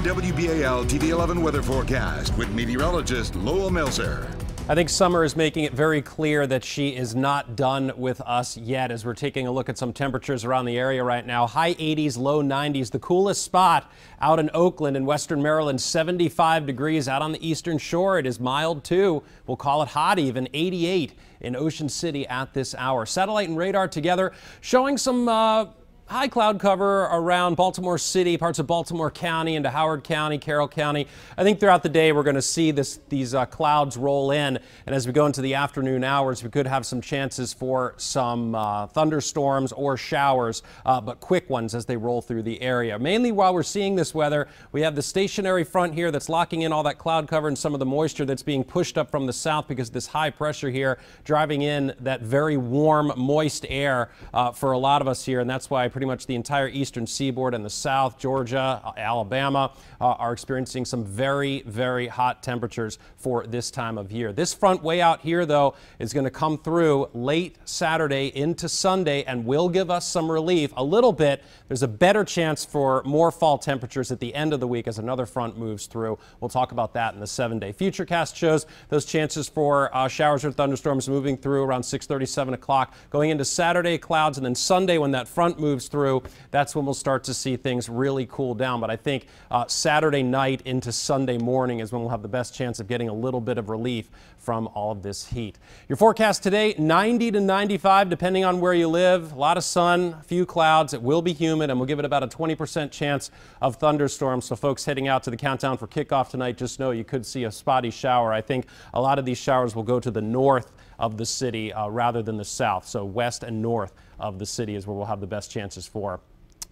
WBAL TV 11 weather forecast with meteorologist Lowell Melzer. I think summer is making it very clear that she is not done with us yet as we're taking a look at some temperatures around the area right now. High 80s, low 90s. The coolest spot out in Oakland in western Maryland, 75 degrees. Out on the eastern shore, it is mild too. We'll call it hot even, 88 in Ocean City at this hour. Satellite and radar together showing some uh, high cloud cover around Baltimore City, parts of Baltimore County into Howard County, Carroll County. I think throughout the day we're going to see this, these uh, clouds roll in, and as we go into the afternoon hours, we could have some chances for some uh, thunderstorms or showers, uh, but quick ones as they roll through the area. Mainly while we're seeing this weather, we have the stationary front here that's locking in all that cloud cover and some of the moisture that's being pushed up from the south because of this high pressure here driving in that very warm, moist air uh, for a lot of us here, and that's why pretty much the entire eastern seaboard and the south, Georgia, uh, Alabama, uh, are experiencing some very, very hot temperatures for this time of year. This front way out here, though, is going to come through late Saturday into Sunday and will give us some relief a little bit. There's a better chance for more fall temperatures at the end of the week as another front moves through. We'll talk about that in the seven day futurecast shows those chances for uh, showers or thunderstorms moving through around 6:30, 7 o'clock, going into Saturday clouds, and then Sunday when that front moves through, that's when we'll start to see things really cool down. But I think uh, Saturday night into Sunday morning is when we'll have the best chance of getting a little bit of relief from all of this heat. Your forecast today 90 to 95, depending on where you live. A lot of sun, a few clouds. It will be humid, and we'll give it about a 20% chance of thunderstorms. So, folks heading out to the countdown for kickoff tonight, just know you could see a spotty shower. I think a lot of these showers will go to the north of the city uh, rather than the south. So, west and north of the city is where we'll have the best chances for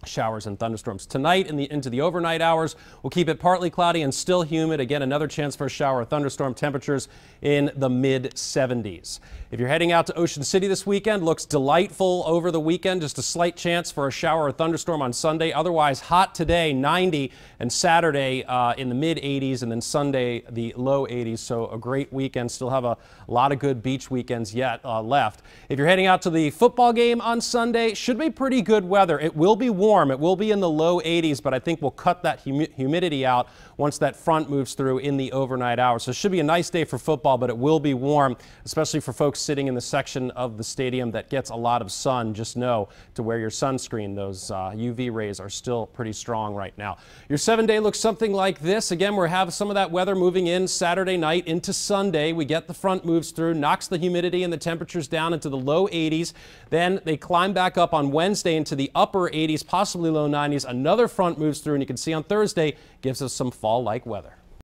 showers and thunderstorms. Tonight in the, into the overnight hours, we'll keep it partly cloudy and still humid. Again, another chance for a shower or thunderstorm temperatures in the mid 70s. If you're heading out to Ocean City this weekend, looks delightful over the weekend. Just a slight chance for a shower or thunderstorm on Sunday. Otherwise, hot today, 90, and Saturday uh, in the mid 80s, and then Sunday the low 80s. So a great weekend. Still have a lot of good beach weekends yet uh, left. If you're heading out to the football game on Sunday, should be pretty good weather. It will be warm. It will be in the low 80s, but I think we'll cut that humi humidity out once that front moves through in the overnight hours. So it should be a nice day for football, but it will be warm, especially for folks sitting in the section of the stadium that gets a lot of sun, just know to wear your sunscreen. Those uh, UV rays are still pretty strong right now. Your seven day looks something like this. Again, we have some of that weather moving in Saturday night into Sunday. We get the front moves through, knocks the humidity and the temperatures down into the low 80s. Then they climb back up on Wednesday into the upper 80s, possibly low 90s. Another front moves through, and you can see on Thursday gives us some fall like weather.